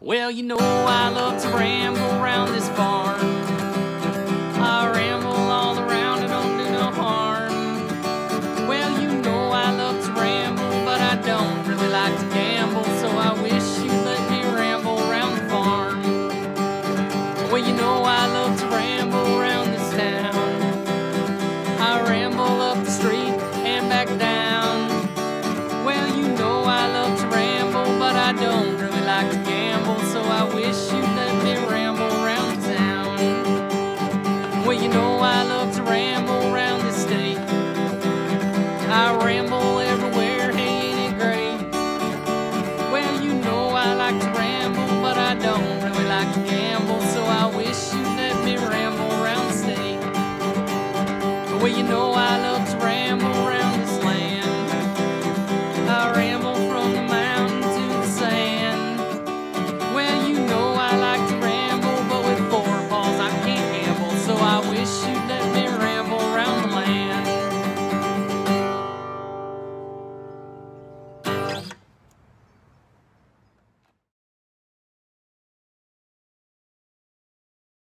Well, you know I love to ramble around this farm. I ramble all around and don't do no harm. Well, you know I love to ramble, but I don't really like to gamble, so I wish you'd let me ramble around the farm. Well, you know I love to ramble around this town. I ramble up the street and back down. wish you'd let me town. Well, you know I love to the state. I ramble everywhere, it? Well, you know I like to ramble, but I don't really like to gamble, so I wish you'd let me ramble around the state. Well, you know